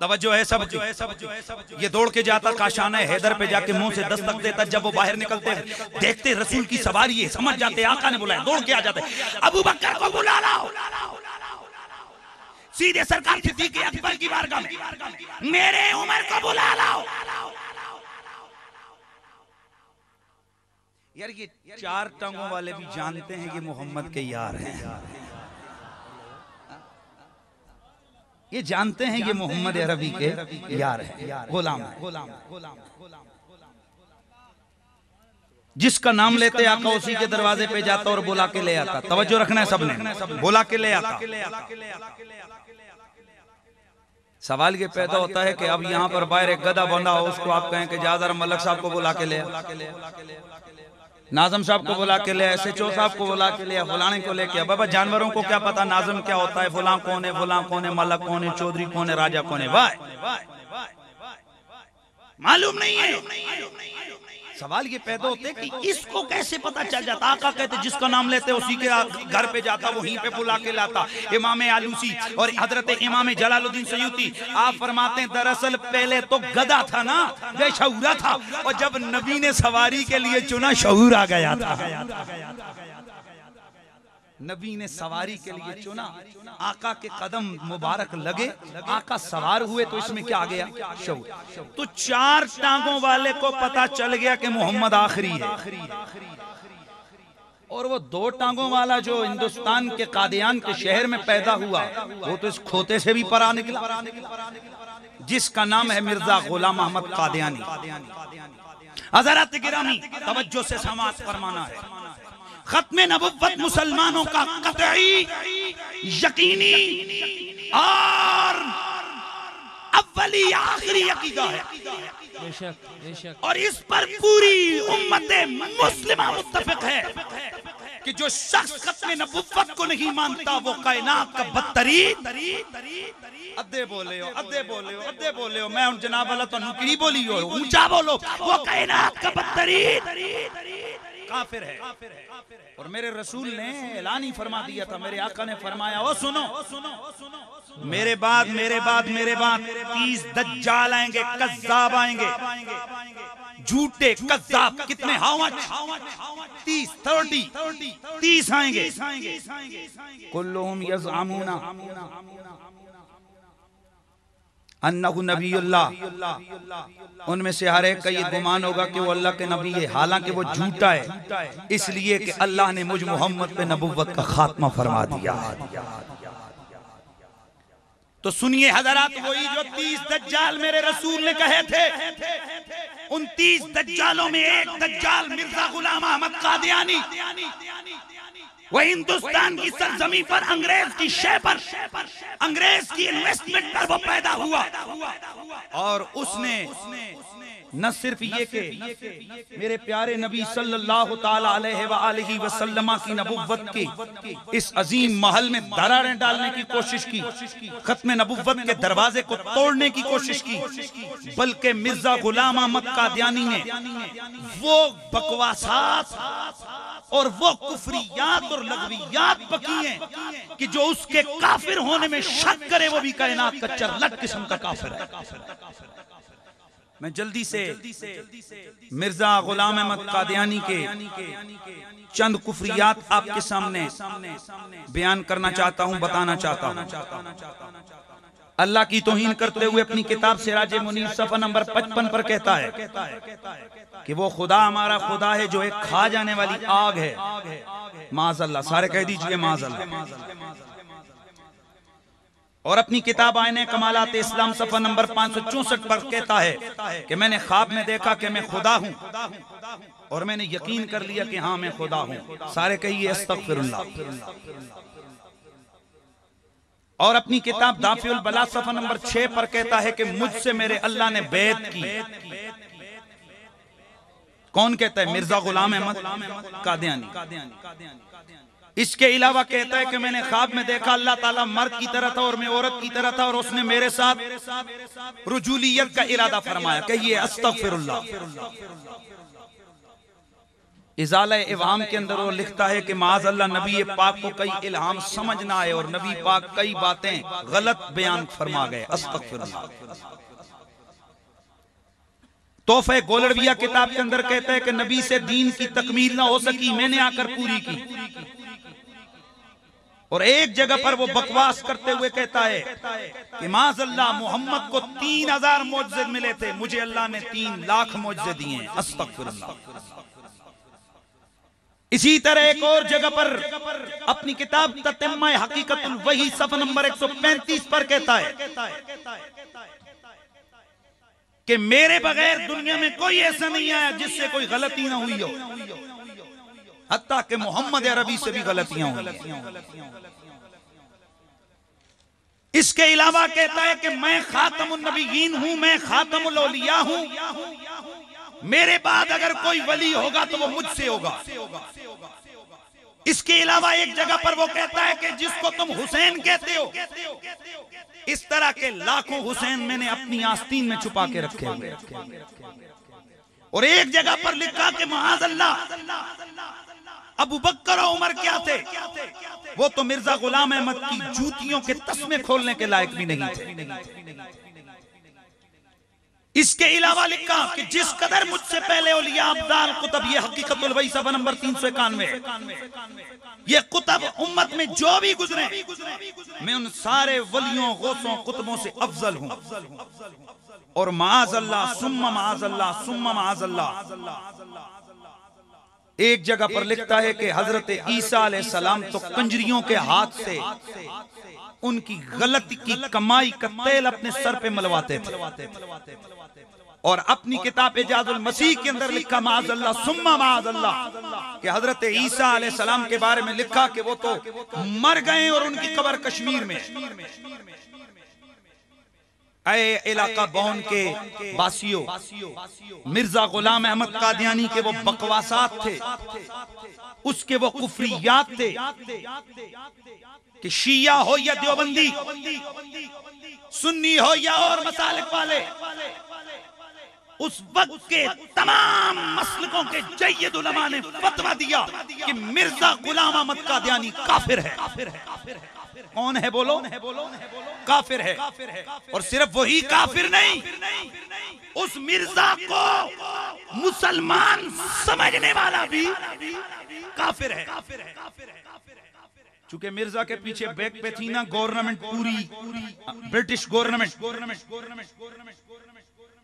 तवज्जो है सब जो है सब जो है सब ये दौड़ के जाता काशाना हैदर पे जाके मुँह से दस्तक देता जब वो बाहर निकलते देखते रसूल की सवारी है, समझ जाते आका ने बुलाया, दौड़ के आ जाते अबू बकर को बुला लाओ। सीधे सरकार सिद्दीक अकबर की बारगाह में, मेरे उमर को बुला लाओ। यार, ये चार टांगों वाले भी जानते हैं कि मोहम्मद के यार हैं। ये जानते हैं ये मोहम्मद अरबी के यार है गुलाम है। जिसका नाम लेते आका उसी के दरवाजे पे जाता और बुला के ले आता। तवज्जो रखना है सबने। बुला के ले आता सवाल ये पैदा होता है कि अब यहाँ पर बाहर एक गदा बंधा हो उसको आप कहें कि जादर मलक साहब को बुला के ले नाजम साहब को बुला के ले एस एच ओ साहब को बुला के लिया फुलाने को लेके। बाबा जानवरों को क्या पता नाजम क्या होता है फुला कौन है फुला कौन है मलक कौन है चौधरी कौन है राजा कौन है वाह। मालूम नहीं है। सवाल ये पैदा होते कि इसको कैसे पता चल जाता आका कहते जिसका नाम लेते उसी के घर पे जाता वहीं पे बुला के लाता। इमाम आलूसी और हज़रत इमाम जलालुद्दीन सयूती। आप फरमाते हैं दरअसल पहले तो गदा था ना बेशूरा था। और जब नबी ने सवारी के लिए चुना शहूर आ गया था। नबी ने सवारी के लिए चुना। आका के कदम मुबारक लगे। आका सवार हुए तो इसमें क्या आ गया? शौर तो चार टांगों वाले को पता चल गया कि मोहम्मद आखिरी है। और वो दो टांगों वाला जो हिंदुस्तान के कादियान के शहर में पैदा हुआ वो तो इस खोते से भी परा निकला। जिसका नाम है मिर्ज़ा गुलाम अहमद कादियानी। हज़रत गिरामी तवज्जो से समाज फरमाना है। खत्म नबुवत मुसलमानों का कतई यकीनी और अव्वली आखिरी अकीदा है। बेशक बेशक। और इस पर पूरी उम्मत मुस्लिमा मुत्तफिक है कि जो शख्स खत्म नबुवत को नहीं मानता वो कायनात का बदतरीन अद्दे बोले हो अद्दे बोले हो अद्दे बोले हो। मैं उन जनाब वाला तो नुकरी बोली हो ऊँचा बोलो। वो कायनात का बदतरीन काफिर है। और मेरे रसूल ने ऐलान ही फरमा दिया था, मेरे आका ने फरमाया, ओ सुनो, मेरे बाद मेरे बाद मेरे बाद, तीस दज्जाल आएँगे, कज्जाब आएँगे। झूठे कज्जाब कितने हाउ तीस, थर्टी, तीस आएँगे। कुल्लुहुम यज़अमूना। उनमें से हर एक का ये गुमान होगा कि वो अल्लाह के नबी है। हालाँकि वो झूठा है। इसलिए कि अल्लाह ने मुझ मोहम्मद पे नबुवत का खात्मा फरमा दिया। तो सुनिए हजरात वही जो तीस दज्जाल मेरे रसूल ने कहे थे। उन तीस दज्जालों में एक दज्जाल मिर्ज़ा गुलाम अहमद कादियानी, वह हिंदुस्तान की सरजमी पर अंग्रेज़ की शय पर, अंग्रेज़ की इन्वेस्टमेंट पर वो पैदा हुआ। और उसने न सिर्फ़ ये के मेरे प्यारे नबी सल्लल्लाहु अलैहि वसल्लम की नबुव्वत की, इस अजीम महल में दरारें डालने की कोशिश की, खत्म नबुव्वत के दरवाजे को तोड़ने की कोशिश की, बल्कि मिर्ज़ा गुलाम अहमद कादियानी ने वो बकवासात और वो कुफरियात और लगवियात पकी हैं कि जो उसके काफिर होने में शक करे, वो भी कायनात का चरलट किस्म का काफिर है। मैं जल्दी से मिर्ज़ा गुलाम अहमद कादियानी के चंद कुफरियात आपके सामने बयान करना चाहता हूँ बताना चाहता हूँ। अल्लाह की तोहीन करते हुए अपनी किताब सिराज मुनीर सफ़ा नंबर पचपन पर कहता है कि वो खुदा हमारा खुदा है जो एक खा जाने वाली आग है। माजल्ला सारे कह दीजिए माजल्ला और अपनी किताब आयने कमालात इस्लाम सफ़ा नंबर पाँच सौ चौसठ पर कहता है कि मैंने ख्वाब में देखा कि मैं खुदा हूँ और मैंने यकीन कर लिया कि हाँ मैं खुदा हूँ। सारे कहिए और अपनी किताब दाफियुल बला सफ़र नंबर छह पर कहता है कि मुझसे मेरे अल्लाह ने बैत की। कौन कहता है? मिर्ज़ा गुलाम अहमद कादियानी। इसके अलावा कहता है कि मैंने ख्वाब में देखा, अल्लाह ताला मर्द की तरह था और मैं औरत की तरह था और उसने मेरे साथ रुजूलियत का इरादा फरमाया कहिए अस्तगफिरुल्लाह। इजाला इवाम के अंदर वो लिखता है कि माज अल्लाह नबी पाक को कई इल्हाम समझ ना आए और नबी पाक कई बातें गलत बयान फरमा गए। तोहफे गोलड़विया किताब के अंदर कहता है कि नबी से दीन की तकमील ना हो सकी, मैंने आकर पूरी की। और एक जगह पर वो बकवास करते हुए कहता है कि माज अल्लाह मोहम्मद को तीन हज़ार मुआवजे मिले थे। मुझे अल्लाह ने तीन लाख मुआवजे दिए अस्तगफिरुल्लाह। इसी तरह एक और जगह पर अपनी किताब ततम्मा हकीकत वही सफ नंबर 135 पर कहता है कि मेरे बगैर दुनिया में कोई ऐसा नहीं आया जिससे कोई गलती ना हुई हो। हत्या कि मोहम्मद अरबी से भी गलतियाँ इसके अलावा कहता है कि मैं खातमुन नबीन हूँ मैं खातमुल औलिया हूँ। मेरे बाद अगर कोई वली होगा तो वो मुझसे होगा। इसके अलावा एक जगह पर वो कहता है कि जिसको तुम हुसैन कहते हो इस तरह के लाखों हुसैन मैंने अपनी आस्तीन में छुपा के रखे हुए। और एक जगह पर लिखा कि महाज अबू बकर उमर क्या थे? वो तो मिर्ज़ा गुलाम अहमद की जूतियों के तस्मे खोलने के लायक भी नहीं थे। इसके अलावा लिखा कि जिस कदर मुझसे पहले अब्दाल कुतब, ये हकीकत नंबर तीन सौ इक्यानवे, ये कुतब उम्मत में जो भी गुजरे, मैं उन सारे वलियों, गोसों, कुतबों से अफजल हूँ। और माज अल्लाह, सुम्मा माज अल्लाह, सुम्मा माज अल्लाह। एक जगह पर लिखता है कि हज़रत ईसा सलाम तो कंजरियों के हाथ से उनकी गलती की कमाई का तेल अपने सर पे मलवाते थे। और अपनी किताब एजाजुल मसीह के अंदर लिखा माजल्ला सुम्मा माजल्ला कि हज़रत ईसा सलाम के बारे में लिखा कि वो तो मर गए और उनकी कबर कश्मीर में। इलाका बौन के बासियों मिर्ज़ा गुलाम अहमद कादियानी के वो बकवासात थे। उसके वो कुफरियात थे। कि शिया हो या देवबंदी सुन्नी हो या और मसालिक वाले। उस वक्त के तमाम मसलकों के जैद उलमा ने फतवा दिया कि मिर्ज़ा गुलाम अहमद कादियानी काफिर है। काफिर है काफिर है। कौन है बोलो? काफिर है। और सिर्फ़ वही काफिर नहीं उस मिर्ज़ा को मुसलमान समझने वाला भी काफिर है। चूँकि मिर्ज़ा के पीछे बैक पे थी ना गवर्नमेंट पूरी British government. Government government government.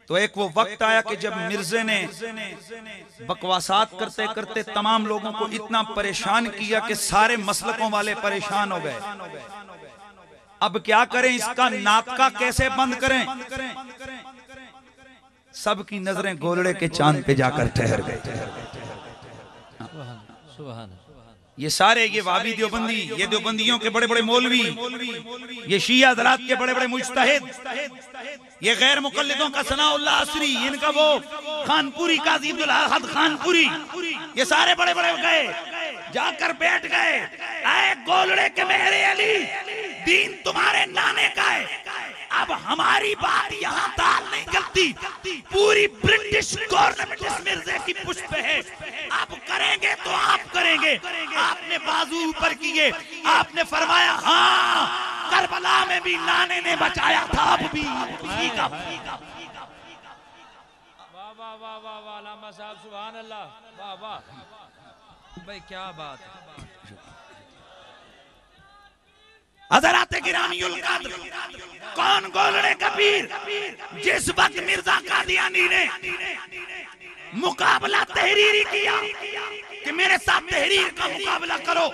तो एक वो वक्त आया कि जब मिर्जे ने बकवासात करते करते तमाम लोगों को इतना परेशान किया कि सारे मसलकों वाले परेशान हो गए। अब क्या करें, इसका नाटका कैसे बंद करें? सबकी नज़रें गोलड़े के चाँद पे जाकर ठहर गए ये सारे ये वाबी देवबंदी, ये देवबंदियों के बड़े बड़े मौलवी, ये शिया दरात के बड़े बड़े मुश्तहिद ये गैर मुकल्लिदों का सनाउल्ला असरी, इनका वो खानपुरी काजी अब्दुल अहद खानपुरी, ये सारे बड़े बड़े गए, जाकर बैठ गए, आए गोलड़े के मेरे अली, दीन तुम्हारे नाने का है, अब हमारी बात यहाँ ताल नहीं करती पूरी ब्रिटिश गवर्नमेंट इस मिर्जे की पुष्प है आप करेंगे तो करेंगे आपने बाजू ऊपर किए आपने फरमाया हाँ करबला में भी नाने ने बचाया था अब भी वाह वाह वाह वाह लामा साहब अल्लाह वाह वाह भाई क्या बात हजरात कद्र कौन गोलड़े कबीर जिस वक्त मिर्ज़ा कादियानी ने मुकाबला तहरीरी किया कि मेरे साथ तहरीर का मुकाबला करो।